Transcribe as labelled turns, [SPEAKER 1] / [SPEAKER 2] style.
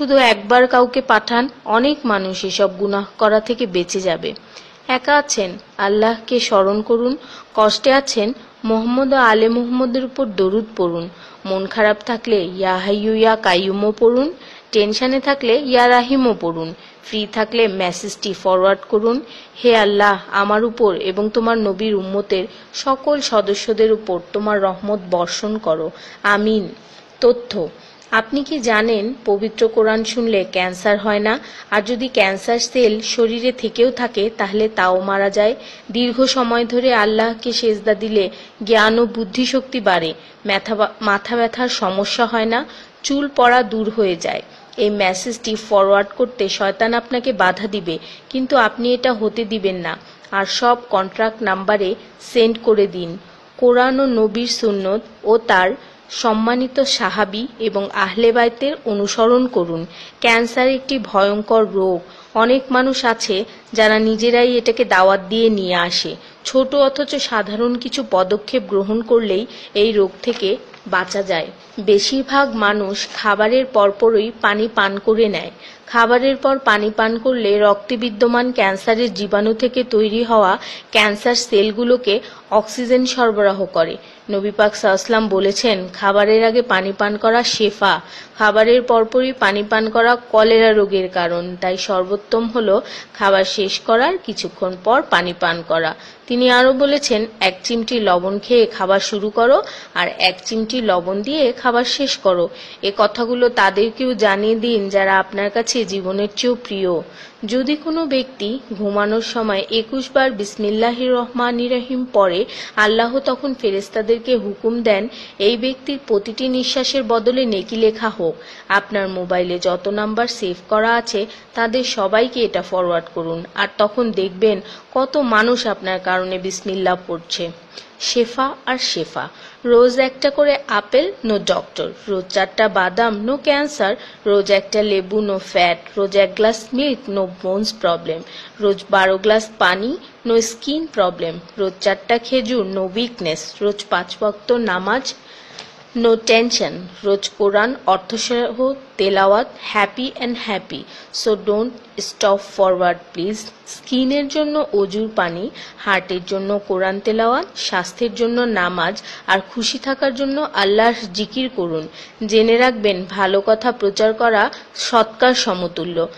[SPEAKER 1] শুধু একবার কাউকে পাঠান, অনেক মানুষ এসব গুনাহ করা থেকে বেঁচে যাবে। একা আছেন, আল্লাহকে স্মরণ করুন। কষ্টে আছেন, মোহাম্মদ আলে মোহাম্মদের উপর দরুদ পড়ুন। মন খারাপ থাকলে ইয়া হাইয়ু, ইয়া কাইয়ুমও পড়ুন। টেনশনে থাকলে ইয়া রাহিমও পড়ুন। ফ্রি থাকলে মেসেজটি ফরওয়ার্ড করুন। হে আল্লাহ, আমার উপর এবং তোমার নবীর উম্মতের সকল সদস্যদের উপর তোমার রহমত বর্ষণ করো। আমিন। তথ্য আপনি কি জানেন, পবিত্র কোরআন শুনলে ক্যান্সার হয় না? আর যদি ক্যান্সার সেল শরীরে থেকেও থাকে, তাহলে তাও মারা যায়। দীর্ঘ সময় ধরে আল্লাহকে সেজদা দিলে জ্ঞান ও বুদ্ধিশক্তি বাড়ে। মাথা ব্যথার সমস্যা হয় না, চুল পড়া দূর হয়ে যায়। এই মেসেজটি ফরওয়ার্ড করতে শয়তান আপনাকে বাধা দিবে, কিন্তু আপনি এটা হতে দিবেন না। আর সব কন্ট্রাক্ট নাম্বারে সেন্ড করে দিন। কোরআন ও নবীর সুন্নত ও তার সম্মানিত সাহাবি এবং আহলেবায়তের অনুসরণ করুন। ক্যান্সার একটি ভয়ঙ্কর রোগ। অনেক মানুষ আছে যারা নিজেরাই এটাকে দাওয়াত দিয়ে নিয়ে আসে। ছোট অথচ সাধারণ কিছু পদক্ষেপ গ্রহণ করলেই এই রোগ থেকে বাঁচা যায়। বেশিরভাগ মানুষ খাবারের পরপরই পানি পান করে নেয়। খাবারের পর পানি পান করলে রক্তে বিদ্যমান ক্যান্সারের জীবাণু থেকে তৈরি হওয়া ক্যান্সার সেলগুলোকে অক্সিজেন সরবরাহ করে। নবীপাক সাহসলাম বলেছেন, খাবারের আগে পানি পান করা শেফা। খাবারের পরপরই পানি পান করা কলেরা রোগের কারণ। তাই সর্বোত্তম হল খাবার শেষ করার কিছুক্ষণ পর পানি পান করা। তিনি আরও বলেছেন, এক চিমটি লবণ খেয়ে খাবার শুরু করো আর এক চিমটি লবণ দিয়ে খাবার শেষ করো। এ কথাগুলো তাদেরকেও জানিয়ে দিন যারা আপনার কাছে জীবনের চেয়েও প্রিয়। যদি কোনো ব্যক্তি ঘুমানোর সময় একুশ বার বিসমিল্লাহির রহমান রহিম পরে আল্লাহ তখন ফেরেস্তাদেরকে হুকুম দেন, এই ব্যক্তির প্রতিটি নিঃশ্বাসের বদলে নেকি লেখা হোক। আপনার মোবাইলে যত নাম্বার সেভ করা আছে, তাদের সবাইকে এটা ফরওয়ার্ড করুন। আর তখন দেখবেন কত মানুষ আপনার কারণে বিসমিল্লা পড়ছে। শেফা আর শেফা। রোজ একটা করে আপেল, নো ডক্টর। রোজ চারটা বাদাম, নো ক্যান্সার। রোজ একটা লেবু, নো ফ্যাট। রোজ এক glass milk, no bones problem. রোজ বারো গ্লাস পানি, নো স্কিন প্রবলেম। রোজ চারটা খেজুর, নো উইকনেস। রোজ পাঁচ ভক্ত নামাজ নো টেনশন রোজ কোরআন, অর্থসহ, তেলাওয়াত happy and happy so don't stop forward please স্কিনের জন্য অজুর পানি, হার্টের জন্য কোরআন তেলাওয়াত, স্বাস্থ্যের জন্য নামাজ, আর খুশি থাকার জন্য আল্লাহর জিকির করুন। জেনে রাখবেন, ভালো কথা প্রচার করা সৎকার সমতুল্য।